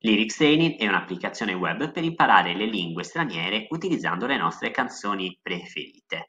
Lyrics Training è un'applicazione web per imparare le lingue straniere utilizzando le nostre canzoni preferite.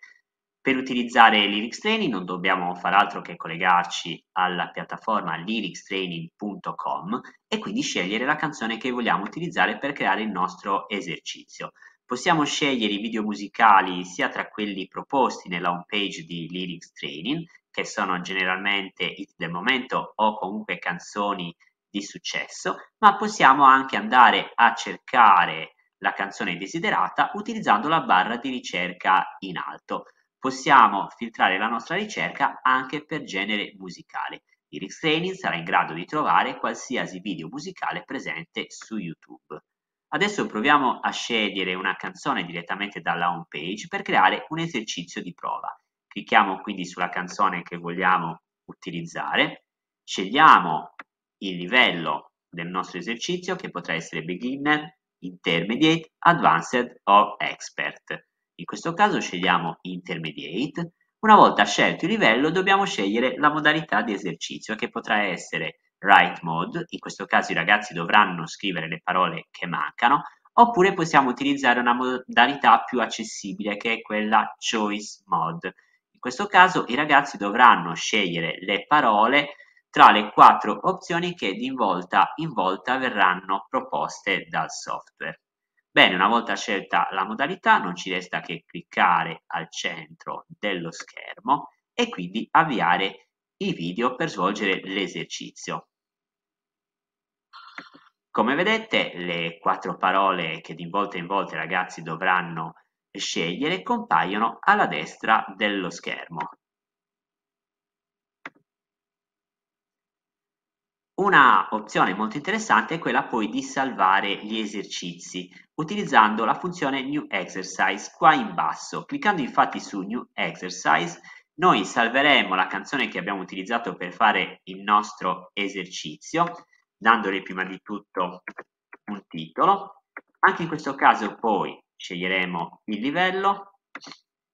Per utilizzare Lyrics Training non dobbiamo far altro che collegarci alla piattaforma lyricstraining.com e quindi scegliere la canzone che vogliamo utilizzare per creare il nostro esercizio. Possiamo scegliere i video musicali sia tra quelli proposti nella home page di Lyrics Training, che sono generalmente hit del momento o comunque canzoni di successo, ma possiamo anche andare a cercare la canzone desiderata utilizzando la barra di ricerca in alto. Possiamo filtrare la nostra ricerca anche per genere musicale. Lyrics Training sarà in grado di trovare qualsiasi video musicale presente su YouTube. Adesso proviamo a scegliere una canzone direttamente dalla home page per creare un esercizio di prova. Clicchiamo quindi sulla canzone che vogliamo utilizzare, scegliamo il livello del nostro esercizio che potrà essere beginner, intermediate, advanced o expert. In questo caso scegliamo intermediate. Una volta scelto il livello dobbiamo scegliere la modalità di esercizio che potrà essere write mode, in questo caso i ragazzi dovranno scrivere le parole che mancano, oppure possiamo utilizzare una modalità più accessibile che è quella choice mode. In questo caso i ragazzi dovranno scegliere le parole tra le quattro opzioni che di volta in volta verranno proposte dal software. Bene, una volta scelta la modalità non ci resta che cliccare al centro dello schermo e quindi avviare i video per svolgere l'esercizio. Come vedete le quattro parole che di volta in volta i ragazzi dovranno scegliere compaiono alla destra dello schermo. Una opzione molto interessante è quella poi di salvare gli esercizi utilizzando la funzione New Exercise qua in basso. Cliccando infatti su New Exercise noi salveremo la canzone che abbiamo utilizzato per fare il nostro esercizio dandole prima di tutto un titolo. Anche in questo caso poi sceglieremo il livello,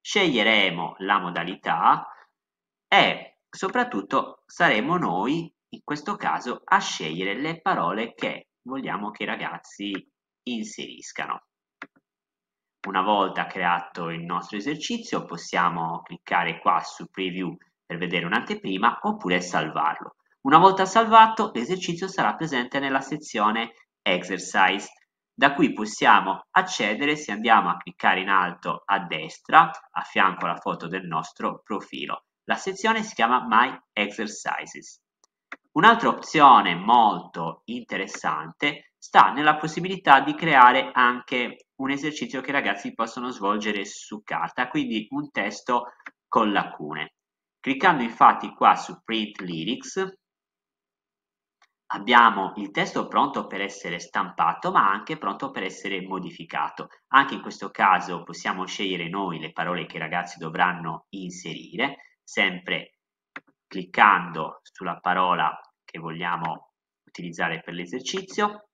sceglieremo la modalità e soprattutto saremo noi in questo caso a scegliere le parole che vogliamo che i ragazzi inseriscano. Una volta creato il nostro esercizio possiamo cliccare qua su preview per vedere un'anteprima oppure salvarlo. Una volta salvato l'esercizio sarà presente nella sezione exercise da cui possiamo accedere se andiamo a cliccare in alto a destra a fianco alla foto del nostro profilo. La sezione si chiama My Exercises. Un'altra opzione molto interessante sta nella possibilità di creare anche un esercizio che i ragazzi possono svolgere su carta, quindi un testo con lacune. Cliccando infatti qua su Print Lyrics abbiamo il testo pronto per essere stampato ma anche pronto per essere modificato. Anche in questo caso possiamo scegliere noi le parole che i ragazzi dovranno inserire, sempre cliccando sulla parola che vogliamo utilizzare per l'esercizio.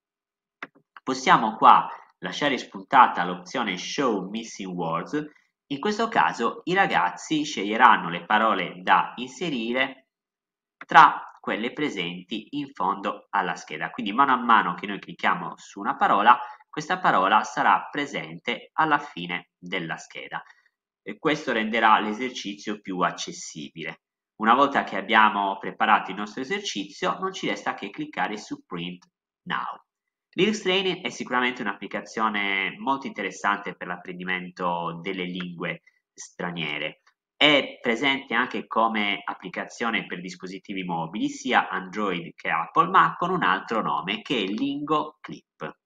Possiamo qua lasciare spuntata l'opzione Show Missing Words. In questo caso i ragazzi sceglieranno le parole da inserire tra quelle presenti in fondo alla scheda. Quindi mano a mano che noi clicchiamo su una parola, questa parola sarà presente alla fine della scheda. E questo renderà l'esercizio più accessibile. Una volta che abbiamo preparato il nostro esercizio non ci resta che cliccare su Print Now. Linux Training è sicuramente un'applicazione molto interessante per l'apprendimento delle lingue straniere. È presente anche come applicazione per dispositivi mobili sia Android che Apple ma con un altro nome che è Lingo Clip.